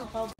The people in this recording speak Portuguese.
Não pode.